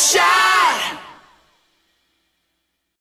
shout